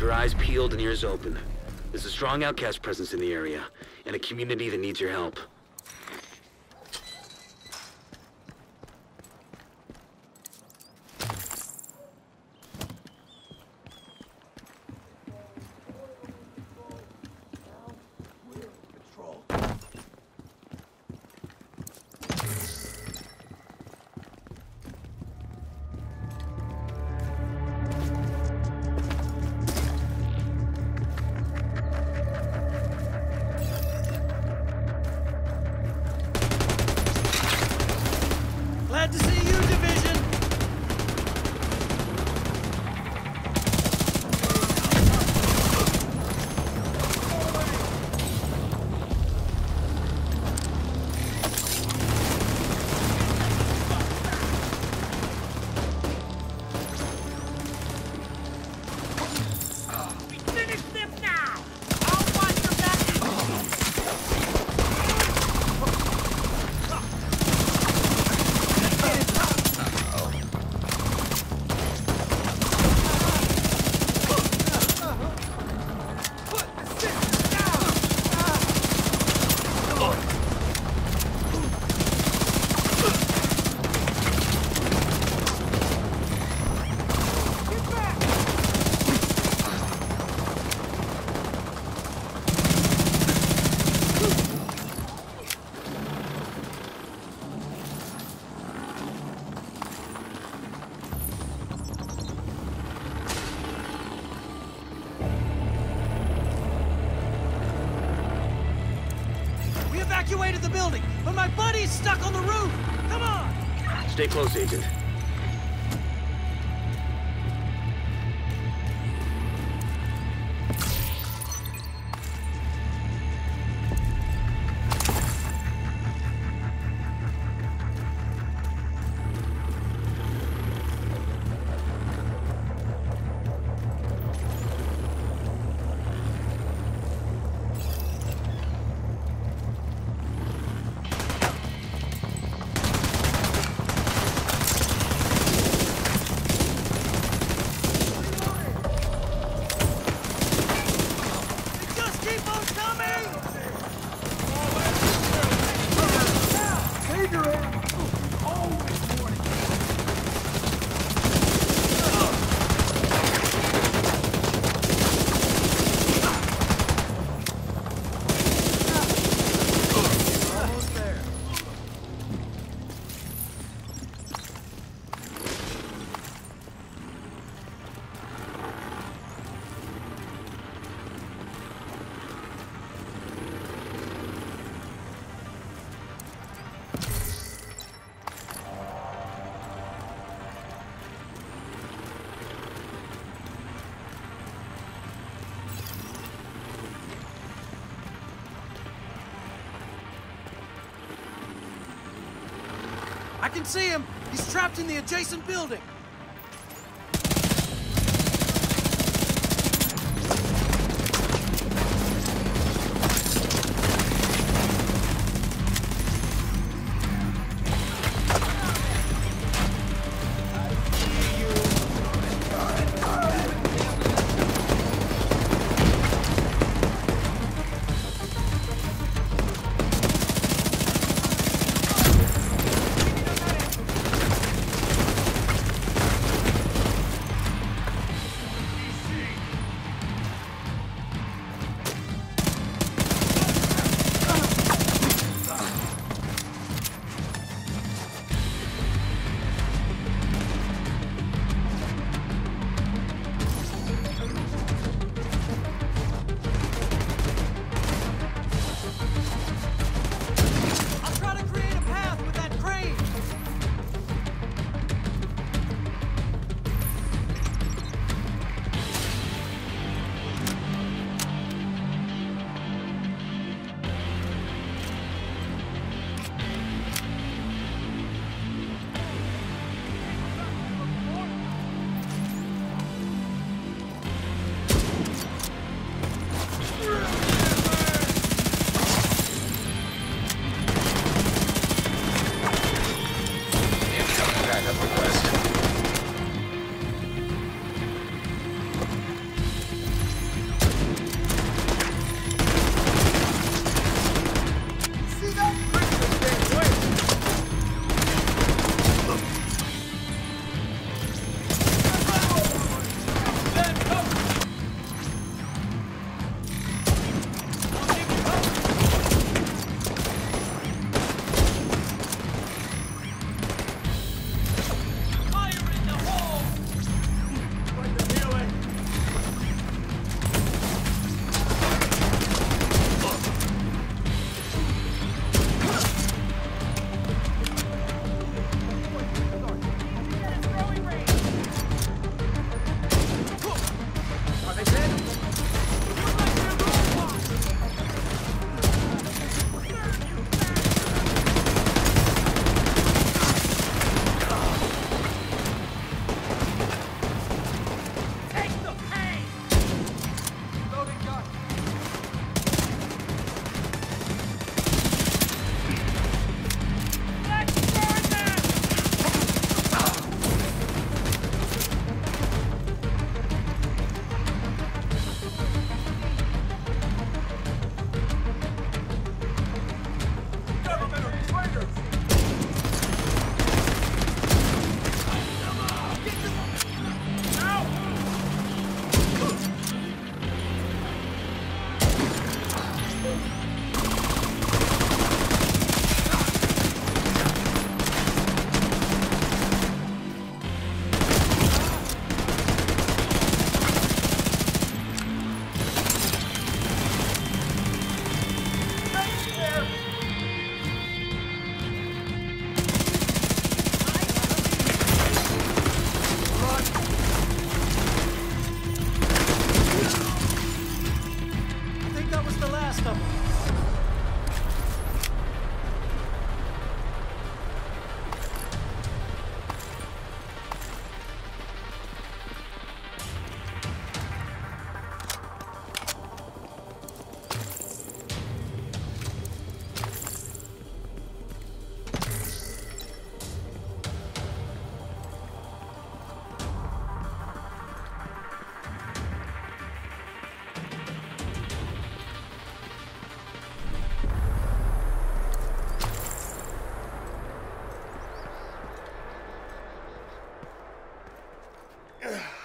Keep your eyes peeled and ears open. There's a strong outcast presence in the area, and a community that needs your help. Glad to see you, evacuated the building, but my buddy's stuck on the roof! Come on! Stay close, Agent. I can see him! He's trapped in the adjacent building!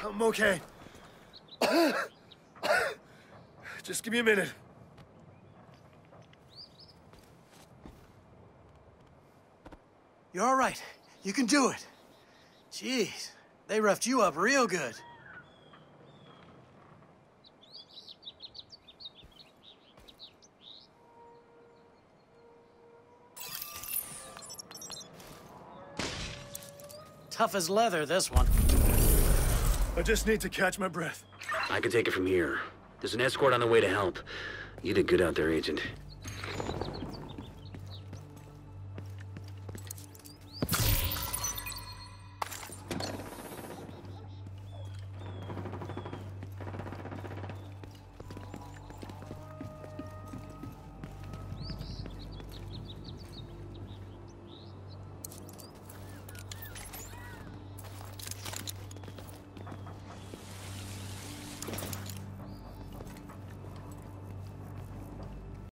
I'm okay. Just give me a minute. You're all right. You can do it. Jeez, they roughed you up real good. Tough as leather, this one. I just need to catch my breath. I can take it from here. There's an escort on the way to help. You did good out there, Agent.